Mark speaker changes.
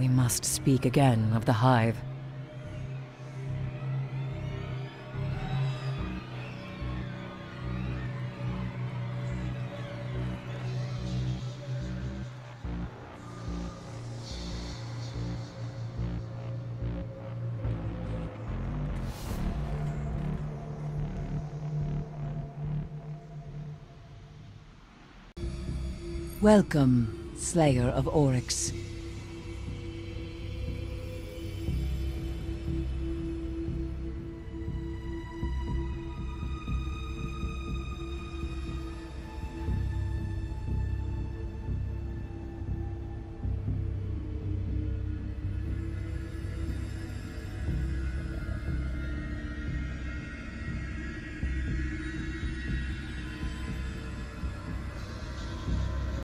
Speaker 1: We must speak again of the Hive. Welcome, Slayer of Oryx.